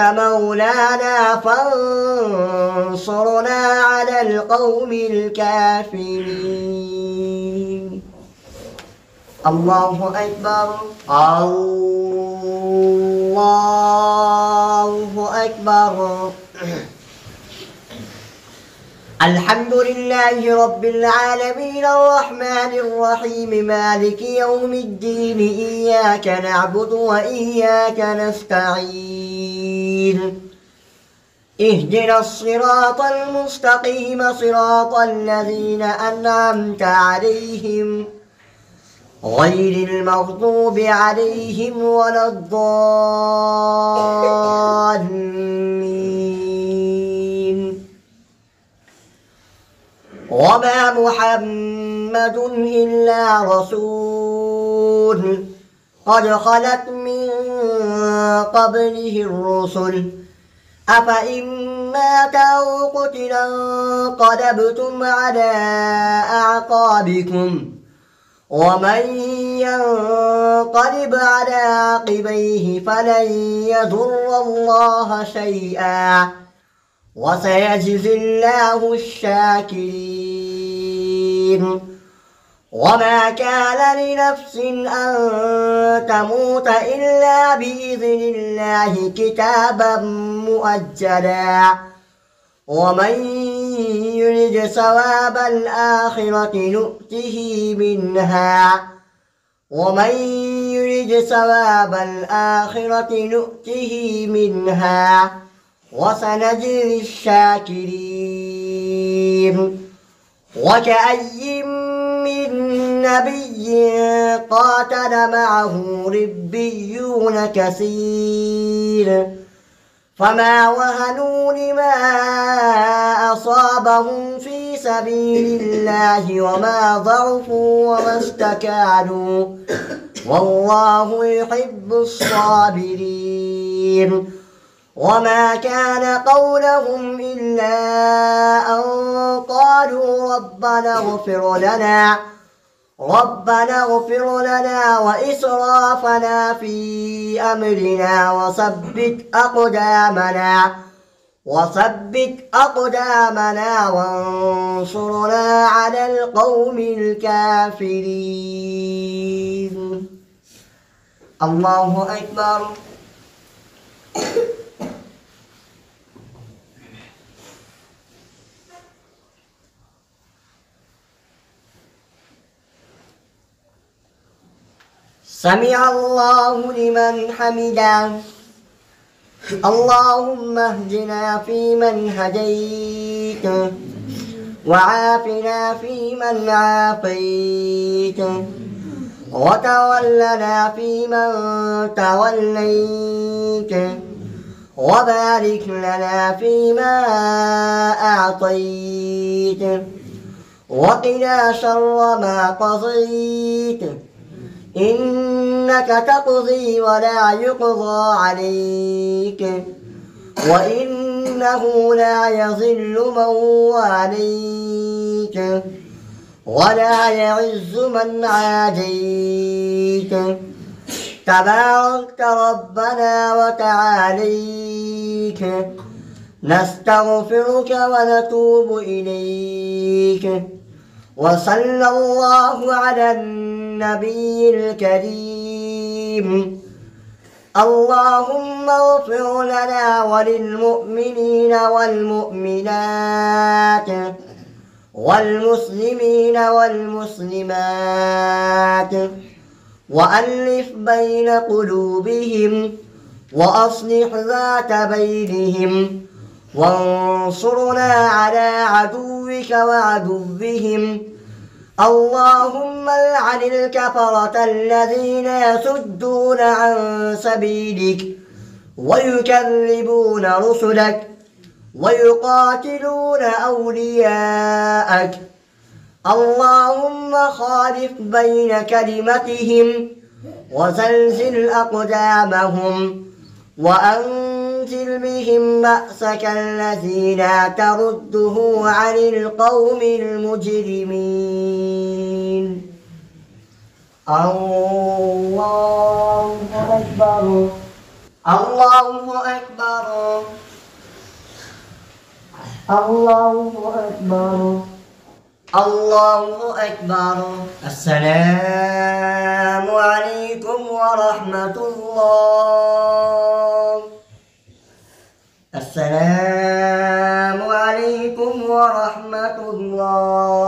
مولانا فانصرنا على القوم الكافرين. الله أكبر. الله أكبر. الحمد لله رب العالمين الرحمن الرحيم مالك يوم الدين إياك نعبد وإياك نستعين. اهدنا الصراط المستقيم صراط الذين أنعمت عليهم غير المغضوب عليهم ولا الضالين. وما محمد إلا رسول. قد خلت من قبله الرسل. أفإن مات أو قتلا انقلبتم على أعقابكم. ومن ينقلب على عقبيه فلن يضر الله شيئا. وسيجزي الله الشاكرين. وما كان لنفس أن تموت إلا بإذن الله كتابا مؤجلا ومن يرد ثواب الآخرة نؤته منها ومن يرد ثواب الآخرة نؤته منها وسنجزي الشاكرين وكأي نبي قاتل معه ربيون كثير فما وهنوا لما أصابهم في سبيل الله وما ضعفوا وما استكانوا والله يحب الصابرين وما كان قولهم إلا أن قالوا ربنا اغفر لنا ربنا اغفر لنا وإسرافنا في أمرنا وثبت أقدامنا وثبت أقدامنا وانصرنا على القوم الكافرين. الله أكبر. سمع الله لمن حمده. اللهم اهدنا فيمن هديت وعافنا فيمن عافيت وتولنا فيمن توليت وبارك لنا فيما أعطيت وقنا شر ما قضيت إنك تقضي ولا يقضى عليك وإنه لا يظل من واليك ولا يعز من عاديت تبارك ربنا وتعاليك. نستغفرك ونتوب إليك. وصلى الله على النبي الكريم. اللهم اغفر لنا وللمؤمنين والمؤمنات والمسلمين والمسلمات وألف بين قلوبهم وأصلح ذات بينهم وانصرنا على عدوك وعدوهم اللهم العن الكفرة الذين يسدون عن سبيلك ويكذبون رسلك ويقاتلون أولياءك. اللهم خالف بين كلمتهم وزلزل أقدامهم وأنزل بهم بأسك الذي لا ترده عن القوم المجرمين. الله أكبر. الله أكبر. الله أكبر. الله أكبر. السلام عليكم ورحمة الله السلام عليكم ورحمة الله